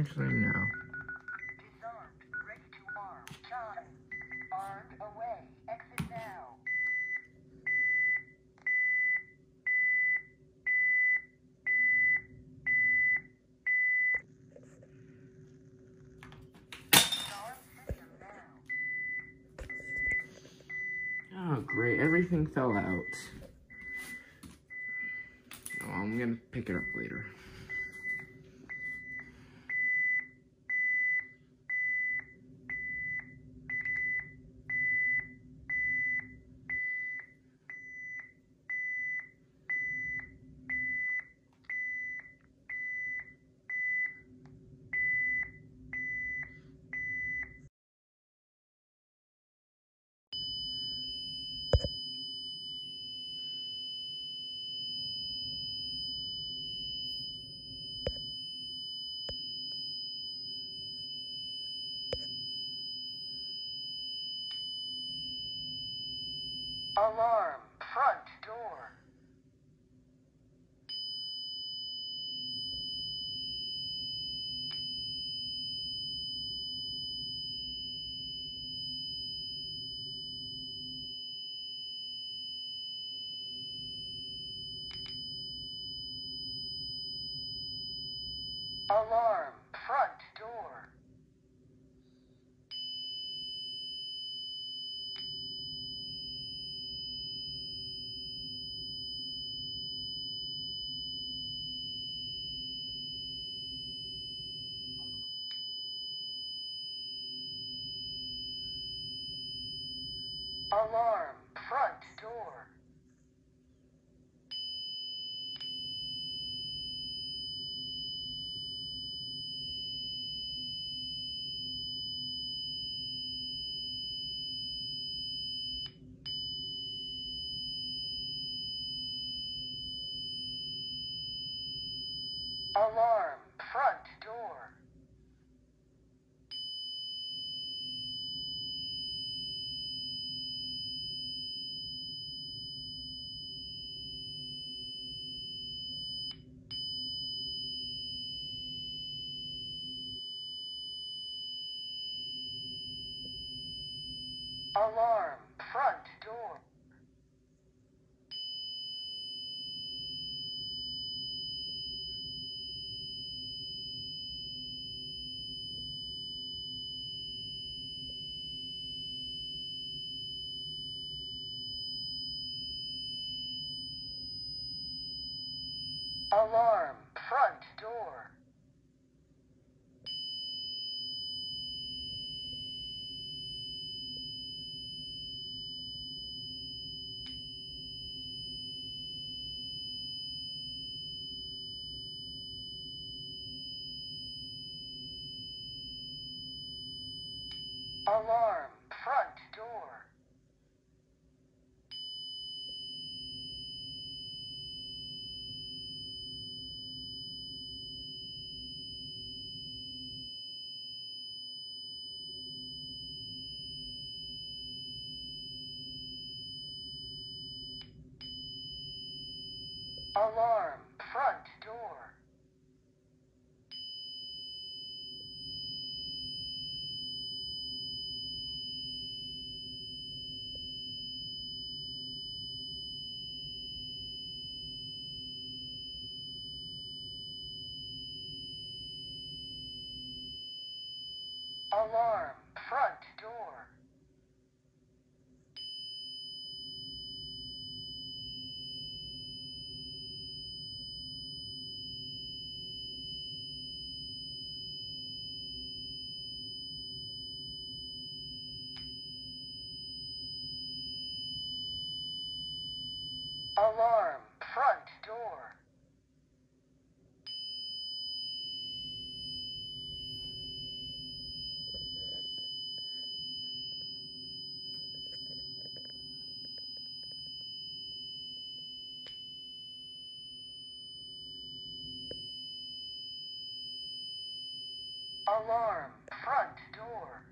Actually, no. Oh, great. Everything fell out. Oh, I'm going to pick it up later. Alarm. Front door. Alarm. Front door. Alarm. Front door. Alarm. Front door. Alarm. Front door. Alarm. Front door. Alarm. Front door. Alarm. Front door. Alarm. Front door. Alarm. Front door. Alarm. Front door.